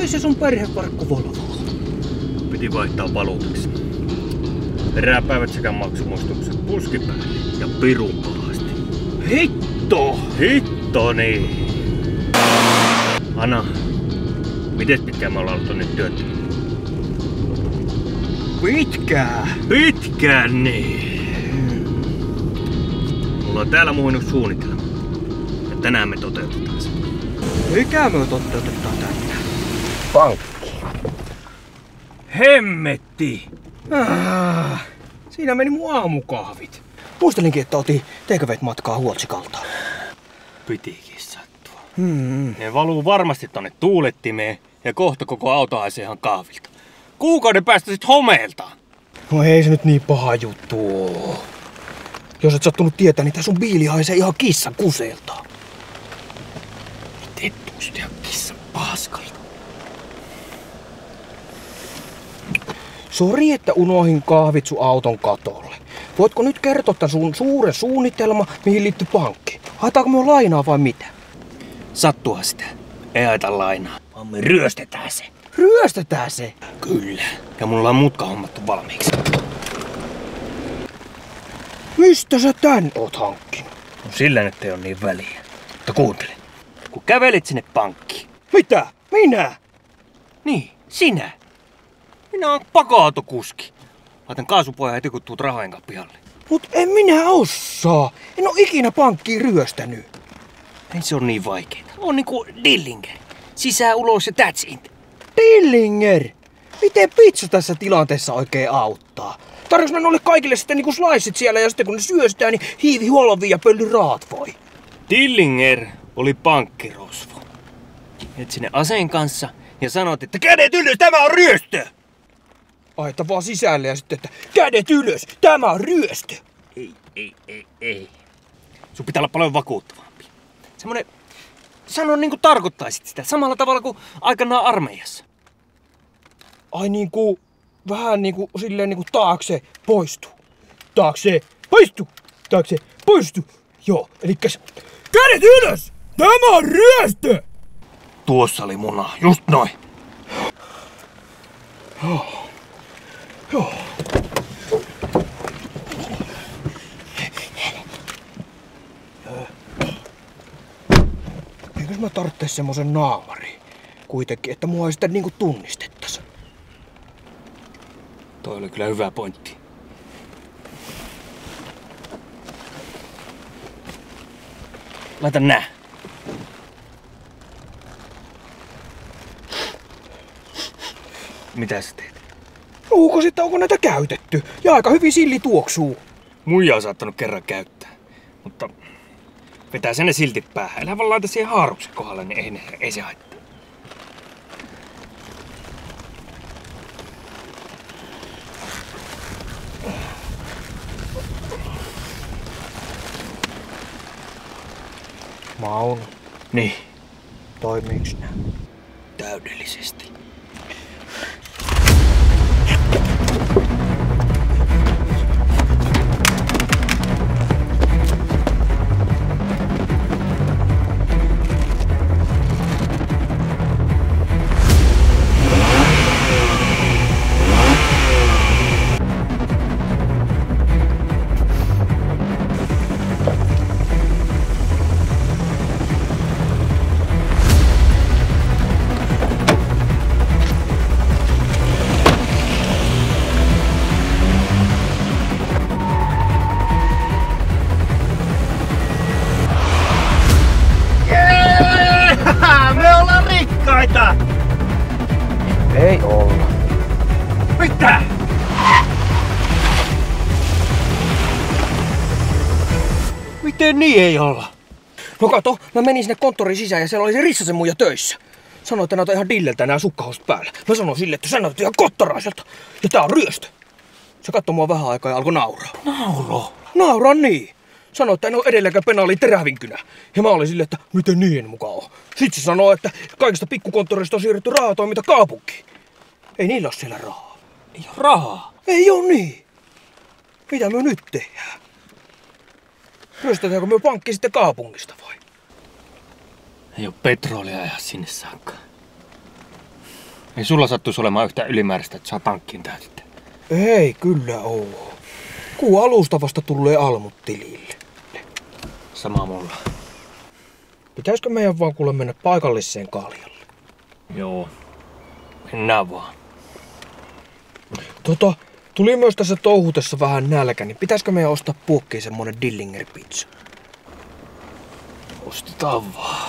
Ei se sun perheparkku Volvo. Piti vaihtaa valuutiksi. Peräpäivät sekä maksumuistukset puskipäälle ja pirun pahasti. Hitto! Hitto niin. Anna, miten pitkään me ollaan oltu nyt työttömiä? Pitkää! Pitkään niin. Mulla on täällä muinnut suunnitelma. Ja tänään me toteutetaan se. Mikä me toteutetaan tänään? Pankki. Hemmetti! Ah, siinä meni mun aamukahvit. Muistelinkin, että otin teiköveit matkaa Huotsikalta. Pitikin sattua. Hmm. Ne valuu varmasti tonne tuulettimeen ja kohta koko auto haisee ihan kahvilta. Kuukauden päästä sit homeelta. No ei se nyt niin paha juttu oo. Jos et sattunut tietää, niin tää sun biili haisee ihan kissan kuseelta. Miten tuosta ihan kissan paskalta? Sori, että unohin kahvit sun auton katolle. Voitko nyt kertoa tämän sun suuren suunnitelma, mihin liittyy pankki? Haetaanko me lainaa vai mitä? Sattua sitä. Ei haeta lainaa, vaan me ryöstetään se. Ryöstetään se! Kyllä. Ja mulla on mutka hommattu valmiiksi. Mistä sä tän oot hankkinut? No sillä nyt ei ole niin väliä. Mutta kuuntele. Kun kävelit sinne pankkiin. Mitä? Minä? Niin, sinä. Minä oon pakaatokuski. Laitan kaasupoja heti kun tuut rahojen pihalle. Mut en minä osaa. En oo ikinä pankkiin ryöstänyt. Ei se on niin vaikeeta. On niinku Dillinger. Sisään, ulos ja that's it. Dillinger! Miten pizza tässä tilanteessa oikein auttaa? Tarjoks mä noille kaikille sitten niinku sliceit siellä ja sitten kun ne syöstää, niin hiivi huolvi ja pölli raat voi? Dillinger oli pankkirosvo. Et sinne aseen kanssa ja sanot, että kädet ylös, tämä on ryöstö! Aita vaan sisälle ja sitten, että kädet ylös, tämä on ryöstö. Ei, ei, ei, ei. Sun pitää olla paljon vakuuttavampi. Semmonen, sano niin kuin tarkoittaisit sitä, samalla tavalla kuin aikanaan armeijassa. Ai niinku, vähän niinku silleen niinku taakse poistu. Taakse poistu, taakse poistu. Joo, elikkäs kädet ylös, tämä on ryöstö. Tuossa oli muna, just noin. Joo. Eikös mä tarvitse semmosen naamari kuitenkin, että mua ei sitä niinku tunnistettas. Toi oli kyllä hyvä pointti. Laita nää. Mitä sä teet? Ruuko sitten, onko näitä käytetty? Ja aika hyvin silli tuoksuu. Muija on saattanut kerran käyttää. Mutta vetää sen ne silti päähän. Älä vaan laita siihen haaruksen kohdalle, niin ei, ne, ei se haittaa. Mauno, Niin, toimiiks nää? täydellisesti. Rikkaita! Ei olla. Mitä? Miten niin ei olla? No kato, mä menin sinne konttoriin sisään ja siellä oli se Rissasen muija töissä. Sanoi, että näytä ihan dilleltä nämä sukkahousut päällä. Mä sanoin sille, että sä näytät ihan kottaraiselta. Ja tää on ryöstö. Se katsoi mua vähän aikaa ja alkoi nauraa. Nauro. Nauraa niin. Sanoi, että en ole edelläkään penaali terävinkynä. Ja mä olin silleen, että miten niin mukaan ole. Sitten se sanoi, että kaikista pikkukonttoreista on siirretty rahatoiminta kaupunkiin. Ei niillä ole siellä rahaa. Ei ole rahaa. Ei oo niin. Mitä me nyt tehdään? Ryöstetäänkö me pankki sitten kaupungista vai? Ei ole petrolia ajaa sinne saakka. Ei sulla sattuisi olemaan yhtä ylimääräistä, että saa pankkiin täytettä. Ei kyllä oo. Kuu alusta vasta tulee almut tilille. Sama mulla. Pitäisikö meidän vaan kuule mennä paikalliseen kaljalle? Joo. Mennään vaan. Tota, tuli myös tässä touhutessa vähän nälkä, niin pitäisikö meidän ostaa puokkiin semmonen Dillinger pizza? Ostetaan vaan.